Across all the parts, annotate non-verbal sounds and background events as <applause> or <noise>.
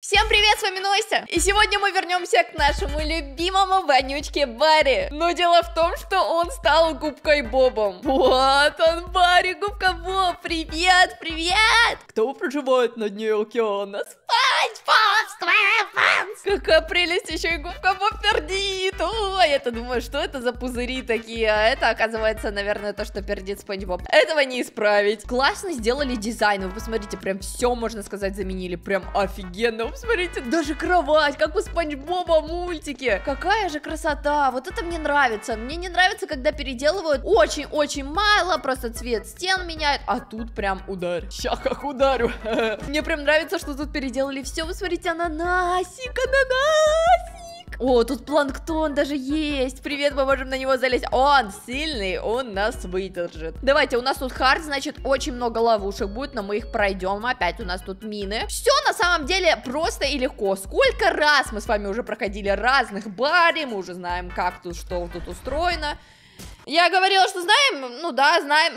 Всем привет, с вами Настя! И сегодня мы вернемся к нашему любимому вонючке Барри. Но дело в том, что он стал губкой Бобом. Вот он, Барри, губка Боб. Привет, привет! Кто проживает на дне океана? Спать, Какая прелесть, еще и губка Боб пердит. Ой, я-то думаю, что это за пузыри такие? А это, оказывается, наверное, то, что пердит Спанч Боб. Этого не исправить. Классно сделали дизайн. Вы посмотрите, прям все, можно сказать, заменили. Прям офигенно посмотрите, даже кровать, как у Спанч Боба мультике. Какая же красота, вот это мне нравится. Мне не нравится, когда переделывают очень-очень мало, просто цвет стен меняют, а тут прям удар. Ща как ударю. <laughs> Мне прям нравится, что тут переделали все. Вы смотрите, ананасик, ананасик. О, тут планктон даже есть. Привет, мы можем на него залезть. Он сильный, он нас выдержит. Давайте, у нас тут хард, значит, очень много ловушек будет, но мы их пройдем. Опять у нас тут мины. Все на самом деле просто и легко. Сколько раз мы с вами уже проходили разных барей, мы уже знаем, как тут, что тут устроено. Я говорила, что знаем, ну да, знаем,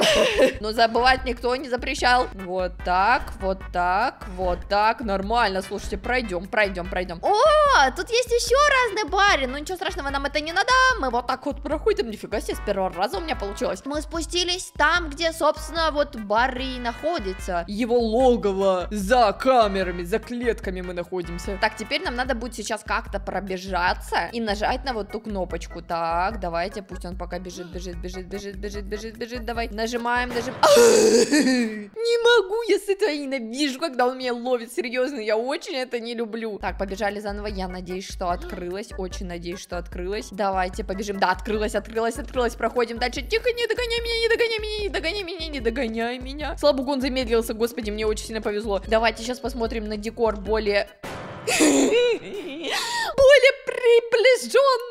<laughs> но забывать никто не запрещал. Вот так, вот так, вот так, нормально, слушайте, пройдем, пройдем, пройдем. О, тут есть еще разные бары, ну ничего страшного, нам это не надо, мы вот так вот проходим, нифига себе, с первого раза у меня получилось. Мы спустились там, где, собственно, вот бар и находится. Его логово за камерами, за клетками мы находимся. Так, теперь нам надо будет сейчас как-то пробежаться и нажать на вот ту кнопочку. Так, давайте, пусть он пока бежит, бежит бежит, бежит, бежит, бежит, бежит, бежит, давай. Нажимаем, нажимаем. <laughs> Не могу, я с этого ненавижу, когда он меня ловит, серьезно, я очень это не люблю. Так, побежали заново, я надеюсь, что открылось, очень надеюсь, что открылось. Давайте побежим, да, открылось, открылось, открылось, проходим дальше. Тихо, не догоняй меня, не догоняй меня, не догоняй меня, не догоняй меня. Слава богу, он замедлился, господи, мне очень сильно повезло. Давайте сейчас посмотрим на декор более... <laughs> более приближенно не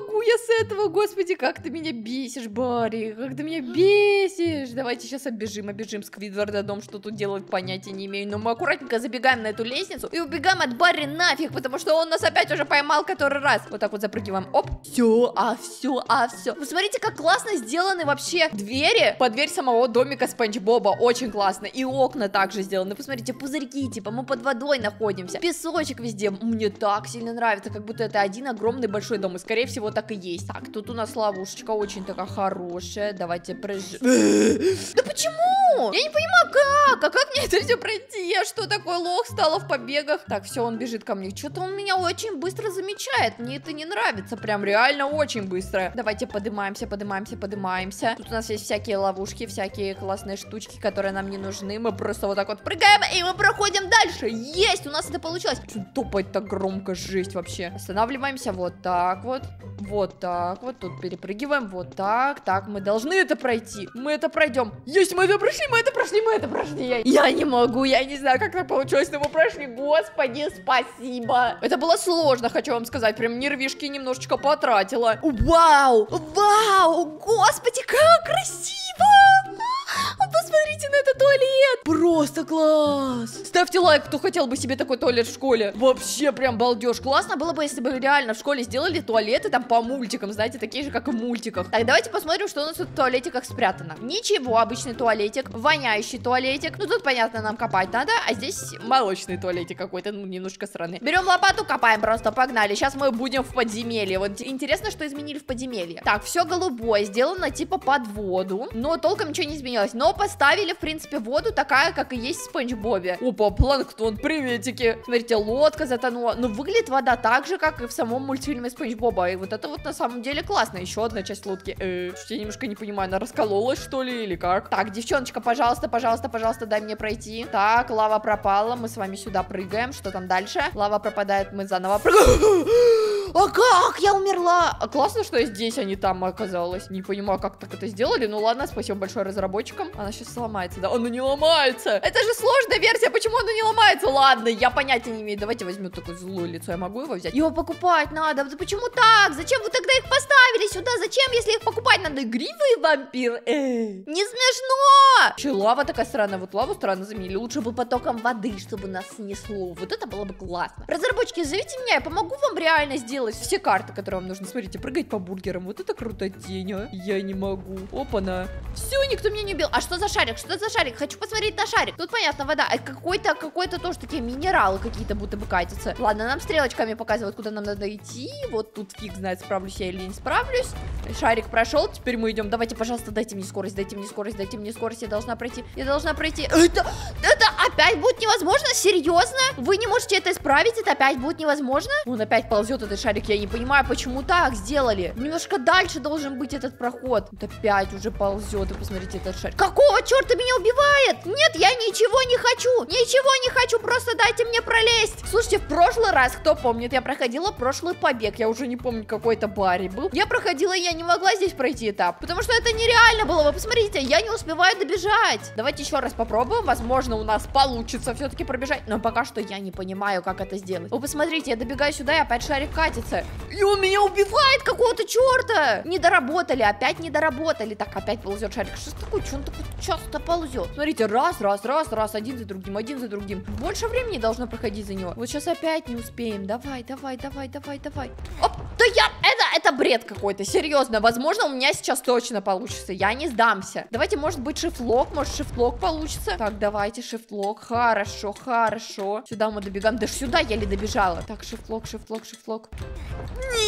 могу я с этого, господи, как ты меня бесишь, Барри, как ты меня бесишь. Давайте сейчас оббежим, оббежим Сквидварда дом, что тут делать, понятия не имею. Но мы аккуратненько забегаем на эту лестницу и убегаем от Барри нафиг, потому что он нас опять уже поймал который раз. Вот так вот запрыгиваем, оп, все, а все, а все. Вы смотрите, как классно сделаны вообще двери под дверь самого домика Спанч Боба, очень классно. И окна также сделаны, посмотрите, пузырьки, типа мы под водой находимся, песочек везде. Мне так сильно нравится, как будто это один огромный большой дом, и скорее всего так и есть. Так, тут у нас ловушечка очень такая хорошая. Давайте прож... <laughs> Да почему? Я не понимаю, как? А как мне это все пройти? Я что, такой лох стала в побегах? Так, все, он бежит ко мне. Что-то он меня очень быстро замечает. Мне это не нравится. Прям реально очень быстро. Давайте поднимаемся, поднимаемся, поднимаемся. Тут у нас есть всякие ловушки, всякие классные штучки, которые нам не нужны. Мы просто вот так вот прыгаем, и мы проходим дальше. Есть, у нас это получилось. Топать так громко, жесть вообще. Останавливаемся вот так вот. Вот так вот, тут перепрыгиваем, вот так, так, мы должны это пройти, мы это пройдем. Есть, мы это прошли, мы это прошли, мы это прошли. Я, я не могу, я не знаю, как так получилось, но мы прошли, господи, спасибо. Это было сложно, хочу вам сказать, прям нервишки немножечко потратила. Вау, вау, господи, как красиво. Посмотрите на этот туалет! Просто класс! Ставьте лайк, кто хотел бы себе такой туалет в школе. Вообще прям балдеж. Классно было бы, если бы реально в школе сделали туалеты там по мультикам, знаете, такие же, как и в мультиках. Так, давайте посмотрим, что у нас тут в туалетиках спрятано. Ничего, обычный туалетик, воняющий туалетик. Ну, тут, понятно, нам копать надо, а здесь молочный туалетик какой-то, ну, немножко странный. Берем лопату, копаем просто, погнали. Сейчас мы будем в подземелье. Вот интересно, что изменили в подземелье. Так, все голубое, сделано типа под воду, но толком ничего не изменилось. Но поставили, в принципе, воду такая, как и есть в Спанч Бобе. Опа, планктон, приветики. Смотрите, лодка затонула. Но выглядит вода так же, как и в самом мультфильме Спанч Боба. И вот это вот на самом деле классно. Еще одна часть лодки. Э, я немножко не понимаю, она раскололась, что ли, или как? Так, девчоночка, пожалуйста, пожалуйста, пожалуйста, дай мне пройти. Так, лава пропала, мы с вами сюда прыгаем. Что там дальше? Лава пропадает, мы заново прыгаем. А как? Я умерла. А классно, что я здесь, а не там оказалась. Не понимаю, как так это сделали. Ну ладно, спасибо большое разработчикам. Она сейчас сломается, да? Она не ломается. Это же сложная версия, почему она не ломается? Ладно, я понятия не имею. Давайте возьму такое злое лицо, я могу его взять? Его покупать надо. Да почему так? Зачем вы тогда их поставили сюда? Зачем, если их покупать надо? Игривый вампир? Эй, не смешно. Че, лава такая странная. Вот лаву странно заменили. Лучше бы потоком воды, чтобы нас снесло. Вот это было бы классно. Разработчики, зовите меня, я помогу вам реально сделать сделать все карты, которые вам нужны. Смотрите, прыгать по бургерам. Вот это круто тень, а. Я не могу. Опа-на. Все, никто меня не убил. А что за шарик? Что за шарик? Хочу посмотреть на шарик. Тут понятно, вода. А какой-то, какой-то тоже такие минералы какие-то будто бы катятся. Ладно, нам стрелочками показывают, куда нам надо идти. Вот тут фиг знает, справлюсь я или не справлюсь. Шарик прошел, теперь мы идем. Давайте, пожалуйста, дайте мне скорость, дайте мне скорость, дайте мне скорость. Я должна пройти. Я должна пройти. Это, это опять будет невозможно? Серьезно? Вы не можете это исправить? Это опять будет невозможно? Он опять ползет, этот шарик. Я не понимаю, почему так сделали. Немножко дальше должен быть этот проход. Вот опять уже ползет. И посмотрите, этот шарик. Какого черта меня убивает? Нет, я ничего не хочу. Ничего не хочу. Просто дайте мне пролезть. Слушайте, в прошлый раз, кто помнит, я проходила прошлый побег. Я уже не помню, какой это барри был. Я проходила, я не могла здесь пройти этап. Потому что это нереально было. Вы посмотрите, я не успеваю добежать. Давайте еще раз попробуем. Возможно, у нас получится все-таки пробежать. Но пока что я не понимаю, как это сделать. Вы посмотрите, я добегаю сюда, и опять шарик катится. И он меня убивает какого-то черта. Не доработали, опять не доработали. Так, опять ползет шарик. Что такое? Что он такой часто ползет? Смотрите, раз, раз, раз, раз, один за другим, один за другим. Больше времени должно проходить за него. Вот сейчас опять не успеем. Давай, давай, давай, давай, давай. Оп, да я... Это, это бред какой-то, серьезно. Возможно, у меня сейчас точно получится. Я не сдамся. Давайте, может быть, шифлок. Может, шифлок получится. Так, давайте, шифлок. Хорошо, хорошо. Сюда мы добегаем. Даже сюда еле добежала. Так, шифлок, шифлок, шифлок.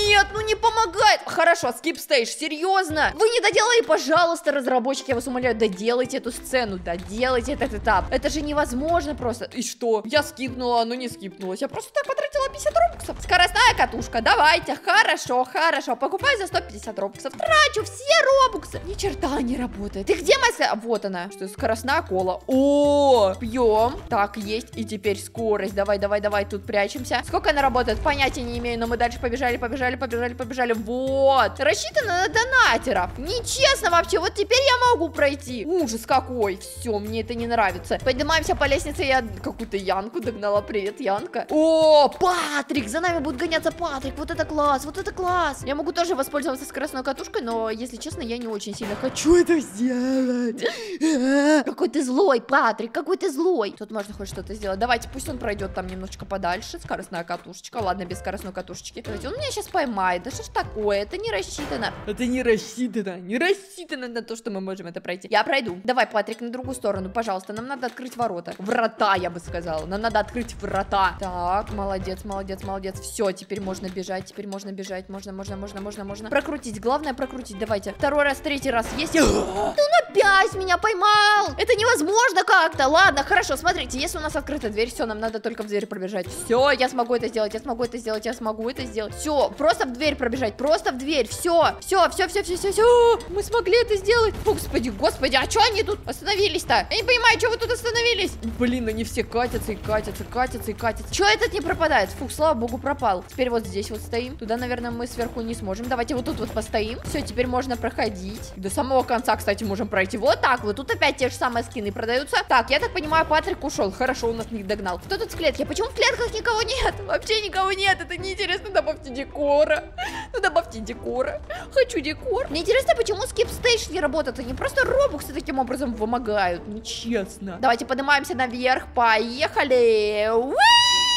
Нет, ну не помогает. Хорошо, скип стейдж, серьезно. Вы не доделали, пожалуйста, разработчики, я вас умоляю, доделайте эту сцену, доделайте этот этап. Это же невозможно просто. И что? Я скипнула, оно не скипнулось. Я просто так потратила 50 робоксов. Скоростная катушка, давайте. Хорошо, хорошо. Покупаю за 150 робоксов. Трачу все робоксы. Ни черта не работает. Ты где моя... Вот она. Что, скоростная кола. О, пьем. Так, есть. И теперь скорость. Давай, давай, давай, тут прячемся. Сколько она работает? Понятия не имею, но мы дальше побежали, побежали, побежали, побежали. Вот. Рассчитано на донатеров. Нечестно вообще. Вот теперь я могу пройти. Ужас какой. Все, мне это не нравится. Поднимаемся по лестнице. Я какую-то Янку догнала. Привет, Янка. О, Патрик. За нами будет гоняться Патрик. Вот это класс, вот это класс. Я могу тоже воспользоваться скоростной катушкой, но, если честно, я не очень сильно хочу это сделать. <laughs> Какой ты злой, Патрик, какой ты злой. Тут можно хоть что-то сделать. Давайте, пусть он пройдет там немножечко подальше. Скоростная катушечка. Ладно, без скоростной катушечки. Давайте, он меня сейчас поймает. Да что ж такое? Это не рассчитано. Это не рассчитано. Не рассчитано на то, что мы можем это пройти. Я пройду. Давай, Патрик, на другую сторону, пожалуйста. Нам надо открыть ворота. Врата, я бы сказала. Нам надо открыть врата. Так, молодец, молодец, молодец. Все, теперь можно бежать. Теперь можно бежать. Можно, можно, можно, можно, можно. Прокрутить. Главное прокрутить. Давайте. Второй раз, третий раз. Есть. <gasps> Он опять меня поймал. Это невозможно как-то. Ладно, хорошо. Смотрите, если у нас открыта дверь, все, нам надо только в дверь пробежать. Все, я смогу это сделать. Я смогу это сделать. Я смогу это сделать. Все, просто в дверь пробежать. Просто в дверь. Все, все, все, все, все, все, все. <gasps> Мы смогли это сделать. Господи, господи, а что они тут остановились-то? Я не понимаю, что вы тут остановились? Блин, они все катятся и катятся, катятся и катятся. Че этот не пропадает? Фух, слава богу, пропал. Теперь вот здесь вот стоим. Туда, наверное, мы сверху не сможем. Давайте вот тут вот постоим. Все, теперь можно проходить. До самого конца, кстати, можем пройти. Вот так вот. Тут опять те же самые скины продаются. Так, я так понимаю, Патрик ушел. Хорошо, он нас не догнал. Кто тут в клетке? Почему в клетках никого нет? Вообще никого нет. Это неинтересно. Добавьте декора. Ну, добавьте декора. Хочу декор. Мне интересно, почему скип стейдж не работает. Они просто робоксы таким образом вымогают. Нечестно. Давайте поднимаемся наверх. Поехали. Уи!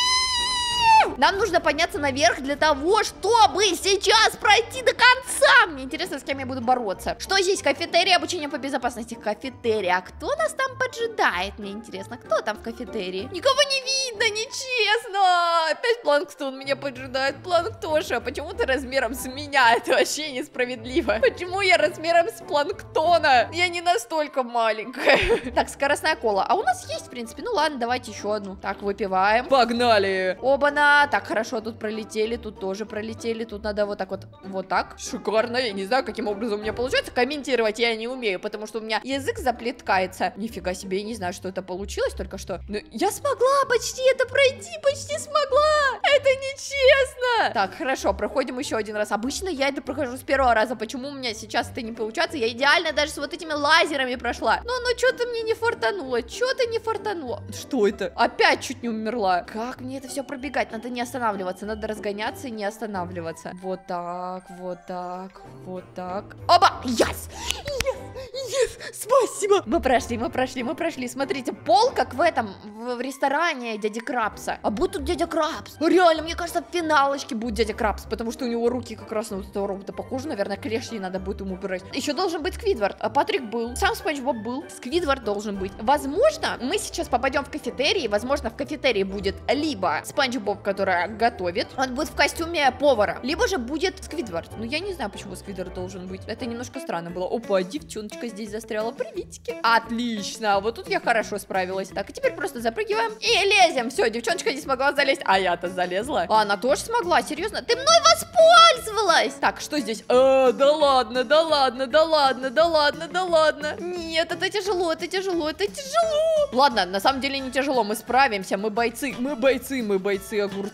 Нам нужно подняться наверх для того, чтобы сейчас пройти до конца. Мне интересно, с кем я буду бороться. Что здесь? Кафетерия, обучение по безопасности. Кафетерия. А кто нас там поджидает? Мне интересно, кто там в кафетерии? Никого не видно, нечестно. Опять Планктон меня поджидает. Планктоша, почему ты размером с меня? <laughs> Это вообще несправедливо. Почему я размером с Планктона? Я не настолько маленькая. <laughs> Так, скоростная кола. А у нас есть, в принципе. Ну ладно, давайте еще одну. Так, выпиваем. Погнали. Оба-на. Так, хорошо, тут пролетели, тут тоже пролетели. Тут надо вот так вот, вот так. Шикарно. Я не знаю, каким образом у меня получается. Комментировать я не умею, потому что у меня язык заплеткается. Нифига себе, я не знаю, что это получилось только что. Но я смогла почти это пройти, почти смогла. Это нечестно. Так, хорошо, проходим еще один раз. Обычно я это прохожу с первого раза. Почему у меня сейчас это не получается? Я идеально даже с вот этими лазерами прошла. Но, но что-то мне не фартануло. Что-то не фартануло. Что это? Опять чуть не умерла. Как мне это все пробегать? Надо не останавливаться. Надо разгоняться и не останавливаться. Вот так, вот так, вот так. Оба! Yes! Yes! Спасибо. Мы прошли, мы прошли, мы прошли. Смотрите, пол как в этом, в, ресторане дяди Крабса. А будет тут дядя Крабс. Реально, мне кажется, в финалочке будет дядя Крабс, потому что у него руки как раз на вот этого робота похожи. Наверное, клешни надо будет ему убирать. Еще должен быть Сквидвард. А Патрик был. Сам Спанч Боб был. Сквидвард должен быть. Возможно, мы сейчас попадем в кафетерий. Возможно, в кафетерии будет либо Спанч Боб, который готовит. Он будет в костюме повара. Либо же будет Сквидвард. Ну, я не знаю, почему Сквидвард должен быть. Это немножко странно было. Опа, девчоночка здесь застряла. Приветики. Отлично. Вот тут я хорошо справилась. Так, и теперь просто запрыгиваем и лезем. Все, девчоночка не смогла залезть. А я-то залезла. А она тоже смогла, серьезно? Ты мной воспользовалась. Так, что здесь? А, да ладно, да ладно, да ладно, да ладно, да ладно. Нет, это тяжело, это тяжело, это тяжело. Ладно, на самом деле не тяжело, мы справимся, мы бойцы, мы бойцы, мы бойцы, огурцы.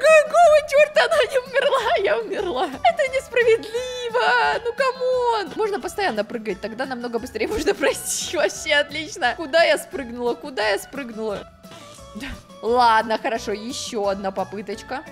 Какого черта она не умерла? Я умерла. Это несправедливо. Ну, come on. Можно постоянно прыгать, тогда намного быстрее можно пройти. <laughs> Вообще отлично. Куда я спрыгнула? Куда я спрыгнула? Ладно, хорошо, еще одна попыточка.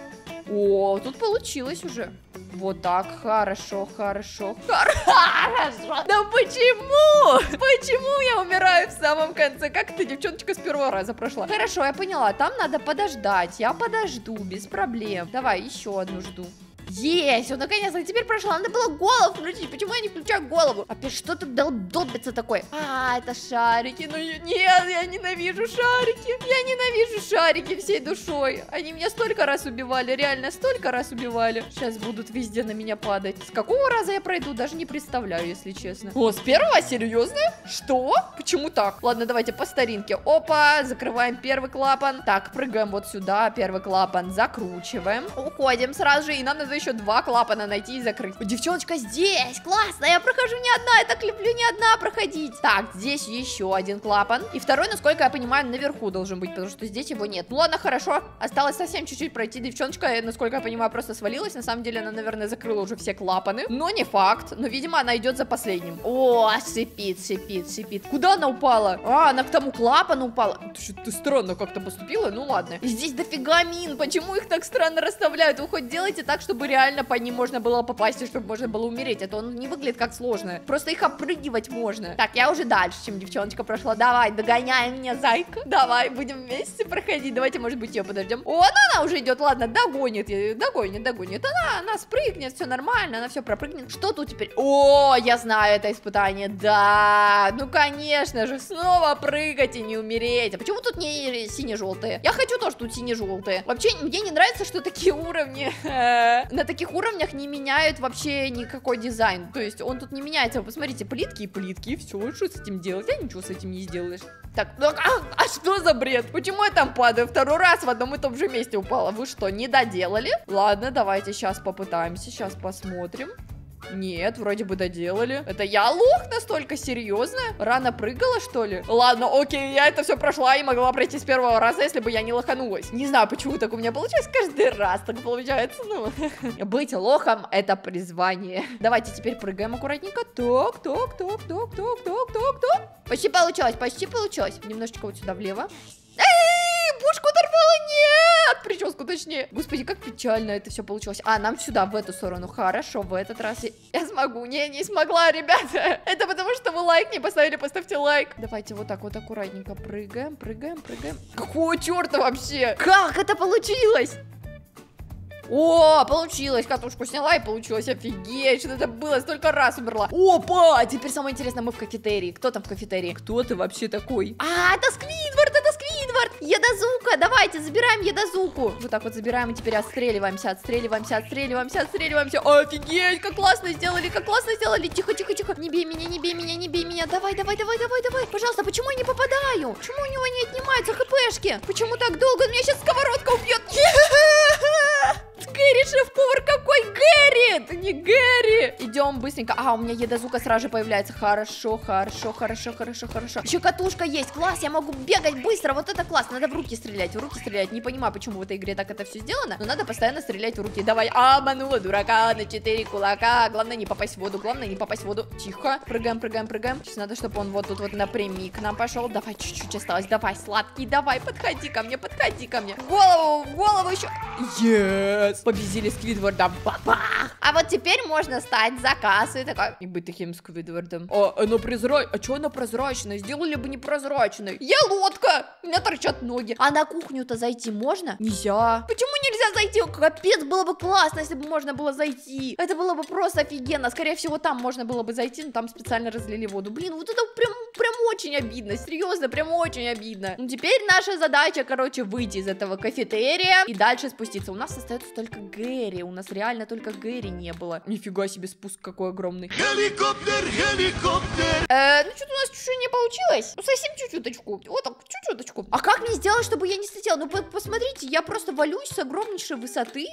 О, тут получилось уже. Вот так, хорошо, хорошо, хорошо. Да почему? Почему я умираю в самом конце? Как эта девчоночка с первого раза прошла? Хорошо, я поняла, там надо подождать. Я подожду, без проблем. Давай, еще одну жду. Есть, вот наконец-то теперь прошла. Надо было голову включить. Почему я не включаю голову? Опять что тут долбится такой? А, это шарики. Ну нет, я ненавижу шарики. Я ненавижу шарики всей душой. Они меня столько раз убивали, реально столько раз убивали. Сейчас будут везде на меня падать. С какого раза я пройду, даже не представляю, если честно. О, с первого? Серьезно? Что? Почему так? Ладно, давайте по старинке. Опа, закрываем первый клапан. Так, прыгаем вот сюда, первый клапан закручиваем. Уходим сразу же, и нам надо еще два клапана найти и закрыть. Девчоночка здесь, классно, я прохожу не одна, я так люблю не одна проходить. Так, здесь еще один клапан. И второй, насколько я понимаю, наверху должен быть, потому что здесь его нет. Ну ладно, хорошо, осталось совсем чуть-чуть пройти. Девчоночка, насколько я понимаю, просто свалилась. На самом деле она, наверное, закрыла уже все клапаны. Но не факт, но, видимо, она идет за последним. О, шипит, шипит, шипит. Куда она упала? А, она к тому клапану упала. Ты, ты странно как-то поступила, ну ладно. Здесь дофига мин, почему их так странно расставляют? Вы хоть делайте так, чтобы реально по ним можно было попасть, и чтобы можно было умереть. Это он не выглядит как сложно. Просто их опрыгивать можно. Так, я уже дальше, чем девчоночка прошла. Давай, догоняй меня, зайка. Давай, будем вместе проходить. Давайте, может быть, ее подождем. О, она, она уже идет, ладно, догонит, догонит, догонит. Она, она спрыгнет, все нормально, она все пропрыгнет. Что тут теперь? О, я знаю это испытание, да. Ну, конечно же, снова прыгать и не умереть. А почему тут не сине-желтые? Я хочу тоже тут сине-желтые. Вообще, мне не нравится, что такие уровни <laughs> на таких уровнях не меняют вообще никакой дизайн. То есть он тут не меняется. Вы посмотрите, плитки и плитки, и все. Что с этим делать? Я ничего с этим не сделаешь. Так, ну, а, а что за бред? Почему я там падаю? Второй раз в одном и том же месте упала. Вы что, не доделали? Ладно, давайте сейчас попытаемся. Сейчас посмотрим. Нет, вроде бы доделали. Это я лох настолько серьезно? Рано прыгала, что ли? Ладно, окей, я это все прошла и могла пройти с первого раза, если бы я не лоханулась. Не знаю, почему так у меня получилось. Каждый раз так получается. Ну, <laughs> быть лохом это призвание. Давайте теперь прыгаем аккуратненько. Ток, ток, ток, ток, ток, ток, ток, ток. Почти получилось, почти получилось. Немножечко вот сюда влево. Эй, пушку оторвала, нет! Прическу точнее. Господи, как печально это все получилось. А, нам сюда, в эту сторону. Хорошо, в этот раз я, я смогу. Не, не смогла, ребята. <laughs> Это потому, что вы лайк не поставили, поставьте лайк. Давайте вот так вот аккуратненько прыгаем, прыгаем, прыгаем. Какого черта вообще? Как это получилось? О, получилось, катушку сняла и получилось, офигеть, что это было, столько раз умерла. Опа, теперь самое интересное, мы в кафетерии. Кто там в кафетерии? Кто ты вообще такой? А, это Сквидвард, это Сквидвард. Едозука, давайте, забираем Едозуку. Вот так вот забираем и теперь отстреливаемся, отстреливаемся, отстреливаемся, отстреливаемся. Офигеть, как классно сделали, как классно сделали. Тихо, тихо, тихо. Не бей меня, не бей меня, не бей меня. Давай, давай, давай, давай, давай. Пожалуйста, почему я не попадаю? Почему у него не отнимаются хпшки? Почему так долго? Меня сейчас сковородка убьет. <laughs> Гэри, шеф-повар какой Гэри! Это не Гэри! Идем быстренько. А, у меня едозука сразу же появляется. Хорошо, хорошо, хорошо, хорошо, хорошо. Еще катушка есть. Класс, я могу бегать быстро. Вот это класс. Надо в руки стрелять, в руки стрелять. Не понимаю, почему в этой игре так это все сделано, но надо постоянно стрелять в руки. Давай, обманула дурака на 4 кулака. Главное не попасть в воду, главное не попасть в воду. Тихо. Прыгаем, прыгаем, прыгаем. Сейчас надо, чтобы он вот тут вот напрямик нам пошел. Давай, чуть-чуть осталось. Давай, сладкий, давай, подходи ко мне, подходи ко мне. В голову, в голову еще. Yes! Победили Сквидварда. Бах, Бах! А вот теперь можно стать за кассой такой. И быть таким Сквидвардом. А, она прозрачная. А что она прозрачная? Сделали бы непрозрачной. Я лодка! У меня торчат ноги. А на кухню-то зайти можно? Нельзя. Почему нельзя зайти? Капец, было бы классно, если бы можно было зайти. Это было бы просто офигенно. Скорее всего, там можно было бы зайти, но там специально разлили воду. Блин, вот это прям, прям очень обидно. Серьезно, прям очень обидно. Ну, теперь наша задача, короче, выйти из этого кафетерия и дальше спуститься. У нас остается только Гэри. У нас реально только Гэри не было. Нифига себе спуск какой огромный. Helikopter, helikopter. Э, ну что-то у нас чуть-чуть не получилось. Ну совсем чуть-чуточку. Вот так, чуть-чуточку. А как мне сделать, чтобы я не слетела? Ну по- посмотрите, я просто валюсь с огромнейшей высоты.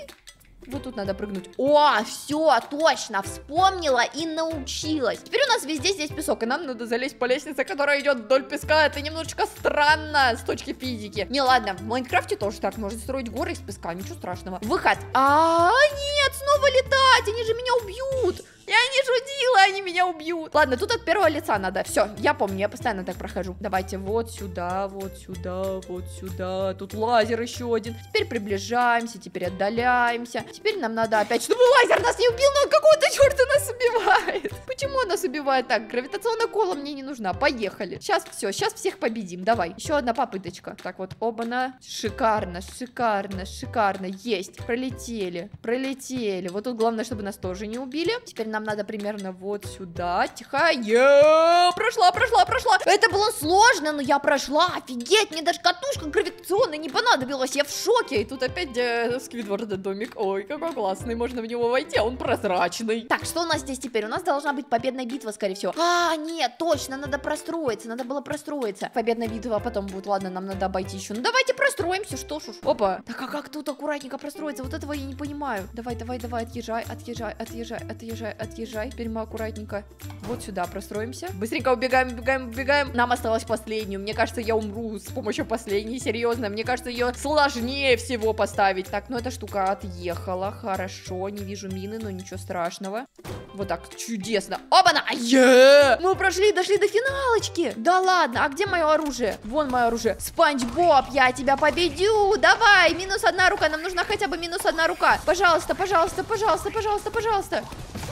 Вот тут надо прыгнуть. О, все, точно, вспомнила и научилась. Теперь у нас везде здесь песок, и нам надо залезть по лестнице, которая идет вдоль песка. Это немножечко странно с точки физики. Не, ладно, в Майнкрафте тоже так можно строить горы из песка, ничего страшного. Выход. А, нет, снова летать, они же меня убьют. Я не шутила, они меня убьют. Ладно, тут от первого лица надо. Все, я помню, я постоянно так прохожу. Давайте вот сюда, вот сюда, вот сюда. Тут лазер еще один. Теперь приближаемся, теперь отдаляемся. Теперь нам надо опять... Чтобы лазер нас не убил, но какого-то черта нас убивает. Почему он нас убивает так? Гравитационная кола мне не нужна. Поехали. Сейчас все, сейчас всех победим. Давай. Еще одна попыточка. Так вот, оба-на. Шикарно, шикарно, шикарно. Есть. Пролетели, пролетели. Вот тут главное, чтобы нас тоже не убили. Теперь нам надо примерно вот сюда. Тихо. Е, Прошла, прошла, прошла. Это было сложно, но я прошла. Офигеть, мне даже катушка гравитационная не понадобилась. Я в шоке. И тут опять э, Сквидварда домик. Ой, какой классный. Можно в него войти, а он прозрачный. Так, что у нас здесь теперь? У нас должна быть победная битва, скорее всего. А, нет, точно, надо простроиться. Надо было простроиться. Победная битва, а потом будет. Ладно, нам надо обойти еще. Ну, давайте простроимся, что ж уж. Опа. Так, а как тут аккуратненько простроиться? Вот этого я не понимаю. Давай, давай, давай, отъезжай, отъезжай, отъезжай, отъезжай, отъезжай. Теперь мы аккуратненько вот сюда простроимся. Быстренько убегаем, убегаем, убегаем. Нам осталось последнюю. Мне кажется, я умру с помощью последней. Серьезно, мне кажется, ее сложнее всего поставить. Так, ну эта штука отъехала. Хорошо, не вижу мины, но ничего страшного. Вот так, чудесно. Оба-на! Е! Мы прошли, дошли до финалочки. Да ладно, а где мое оружие? Вон мое оружие. Спанч Боб, я тебя победю. Давай, минус одна рука. Нам нужна хотя бы минус одна рука. Пожалуйста, пожалуйста, пожалуйста, пожалуйста, пожалуйста.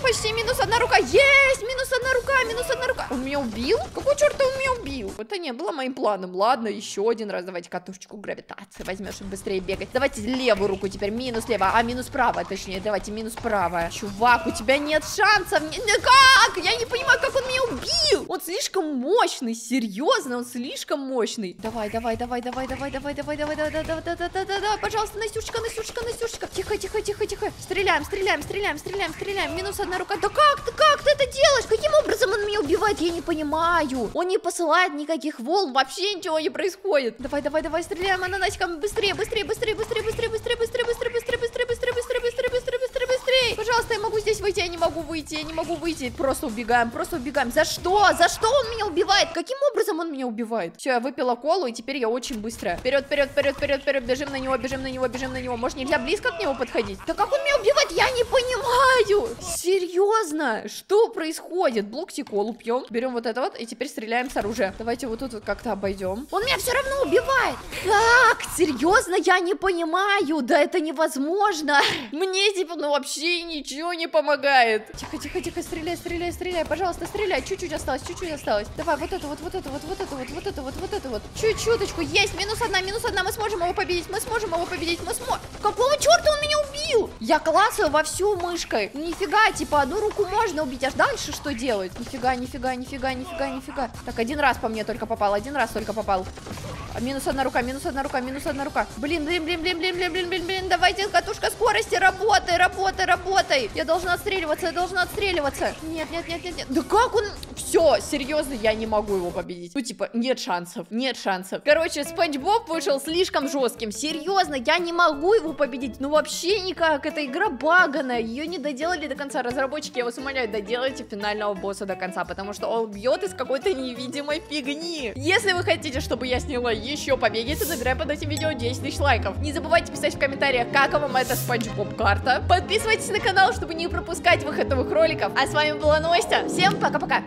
Почти минус одна рука. Есть! Минус одна рука, минус одна рука. Он меня убил? Какой черт он меня убил? Это не было моим планом. Ладно, еще один раз. Давайте катушечку гравитации возьмешь, чтобы быстрее бегать. Давайте левую руку теперь. Минус лево, а минус правая, точнее. Давайте минус правая. Чувак, у тебя нет шансов. Как? Я не понимаю, как он меня убил. Он слишком мощный. Серьезно, он слишком мощный. Давай, давай, давай, давай, давай, давай, давай, давай, давай, давай, давай, давай, давай, давай, пожалуйста, Настюшечка, Настюшечка, Настюшечка. Тихо, тихо, тихо, тихо. Стреляем, стреляем, стреляем, стреляем, стреляем. Минус одна одна рука. Да как ты, как ты это делаешь? Каким образом он меня убивает? Я не понимаю. Он не посылает никаких волн, вообще ничего не происходит. Давай, давай, давай, стреляем ананасиком. Быстрее, быстрее, быстрее, быстрее, быстрее, быстрее, быстрее, быстрее я могу здесь выйти, я не могу выйти, я не могу выйти. Просто убегаем, просто убегаем. За что? За что он меня убивает? Каким образом он меня убивает? Все, я выпила колу, и теперь я очень быстро. Вперед, вперед, вперед, вперед, вперед, бежим на него, бежим на него, бежим на него. Может, нельзя близко к нему подходить? Да как он меня убивает? Я не понимаю. Серьезно? Что происходит? Блок колу пьем, берем вот это вот, и теперь стреляем с оружия. Давайте вот тут вот как-то обойдем. Он меня все равно убивает. Как? Серьезно? Я не понимаю. Да это невозможно. Мне типа, ну вообще ничего не помогает. Тихо, тихо, тихо, стреляй, стреляй, стреляй. Пожалуйста, стреляй. Чуть-чуть осталось, чуть-чуть осталось. Давай, вот это вот, вот это вот, вот это вот, вот это вот, вот это вот. Чуть-чуточку. Есть, минус одна, минус одна. Мы сможем его победить, мы сможем его победить, мы сможем. Какого черта он меня убил? Я классаю вовсю мышкой. Нифига, типа, одну руку можно убить, аж дальше что делать? Нифига, нифига, нифига, нифига, нифига. Так, один раз по мне только попал, один раз только попал. А, Минус одна рука, минус одна рука, минус одна рука. Блин, блин, блин, блин, блин, блин, блин, блин, блин. Давайте, катушка скорости, работай, работай, работай. Я должна отстреливаться, я должна отстреливаться. Нет, нет, нет, нет, нет. Да как он? Все, серьезно, я не могу его победить. Ну, типа, нет шансов, нет шансов. Короче, Спанч Боб вышел слишком жестким. Серьезно, я не могу его победить. Ну, вообще никак. Эта игра баганая. Ее не доделали до конца. Разработчики, я вас умоляю, доделайте финального босса до конца, потому что он бьет из какой-то невидимой фигни. Если вы хотите, чтобы я сняла еще побеги, то забирай под этим видео 10 тысяч лайков. Не забывайте писать в комментариях, как вам эта Спанч Боб карта. Подписывайтесь на канал, чтобы не пропускать выход новых роликов. А с вами была Настя. Всем пока-пока.